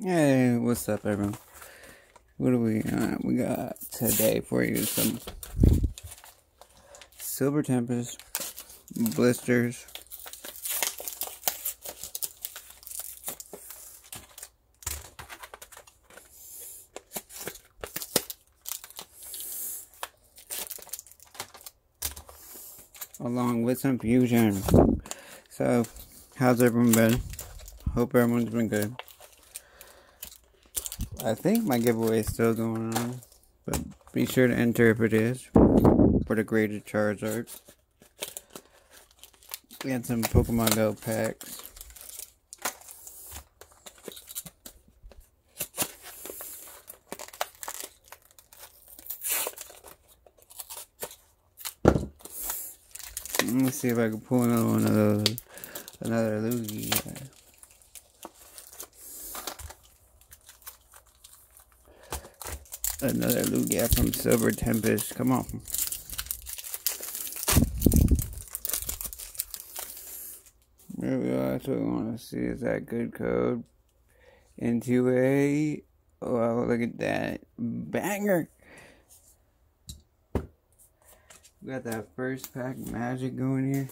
Hey, what's up, everyone? What do we uh, we got today for you? Some silver tempest blisters. Along with some fusion. So, how's everyone been? Hope everyone's been good. I think my giveaway is still going on, but be sure to enter if it is for the graded Charizard. Had some Pokemon Go packs. Let me see if I can pull another one of those. Another Lugia. Another Lugia from Silver Tempest. Come on. There we go. That's what we want to see. Is that good code? Into a. Oh, look at that. Banger. We got that first pack magic going here.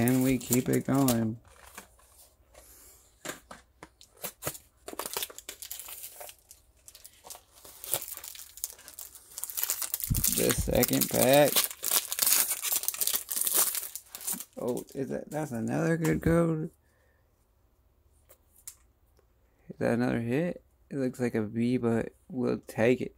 Can we keep it going? The second pack. Oh, is that that's another good code? Is that another hit? It looks like a B, but we'll take it.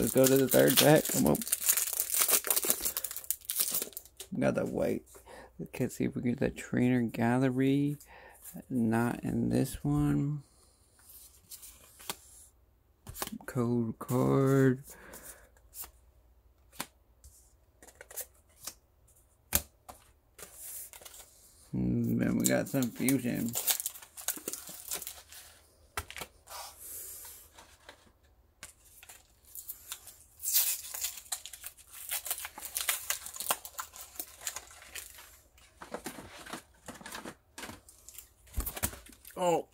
Let's go to the third pack. Come on. Got the white. Let's see if we get the trainer gallery. Not in this one. Code card. And then we got some fusion. Oh.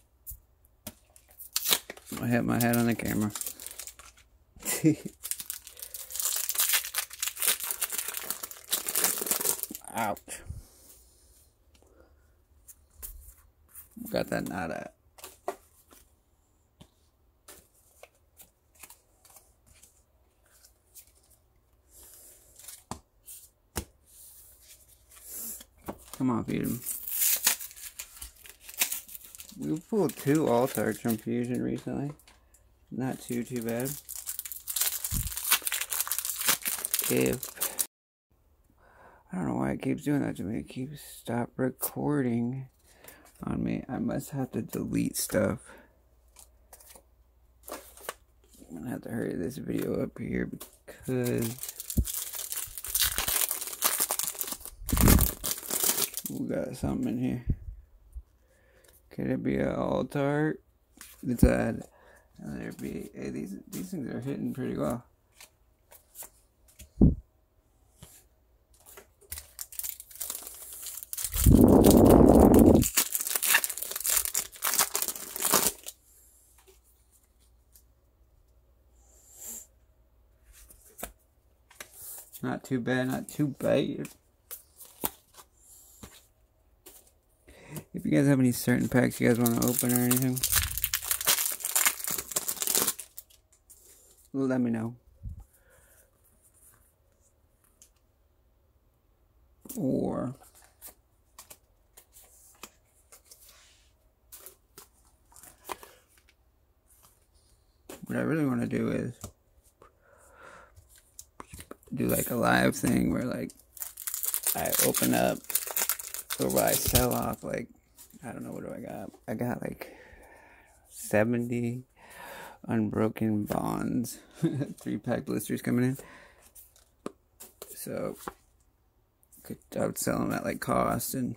I hit my head on the camera. Ouch. Got that knot out. Come on, him. We pulled two alt arts from Fusion recently. Not too, too bad. If... I don't know why it keeps doing that to me. It keeps stop recording on me. I must have to delete stuff. I'm gonna have to hurry this video up here because... We got something in here. Could it be an alt art? It's a. There be. Hey, these these things are hitting pretty well. Not too bad, not too bad. If you guys have any certain packs you guys want to open or anything, let me know. Or what I really want to do is do like a live thing where like I open up or where I sell off like I don't know what do I got. I got like seventy unbroken bonds, three pack blisters coming in. So could I would sell them at like cost and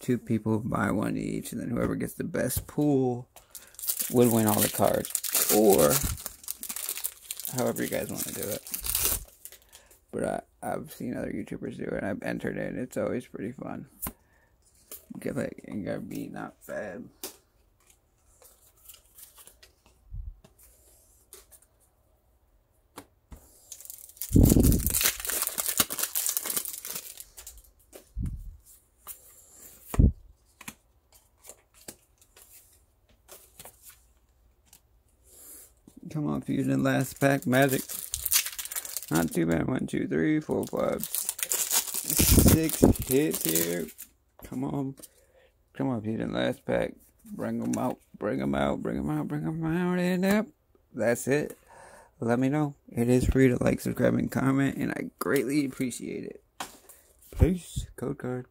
two people buy one each and then whoever gets the best pool would win all the cards or however you guys want to do it but I, I've seen other YouTubers do it I've entered it it's always pretty fun get like you gotta be not bad Come on, Fusion. Last pack. Magic. Not too bad. One, two, three, four, five, six hits here. Come on. Come on, Fusion. Last pack. Bring them out. Bring them out. Bring them out. Bring them out. And up. That's it. Let me know. It is free to like, subscribe, and comment. And I greatly appreciate it. Peace. Code card.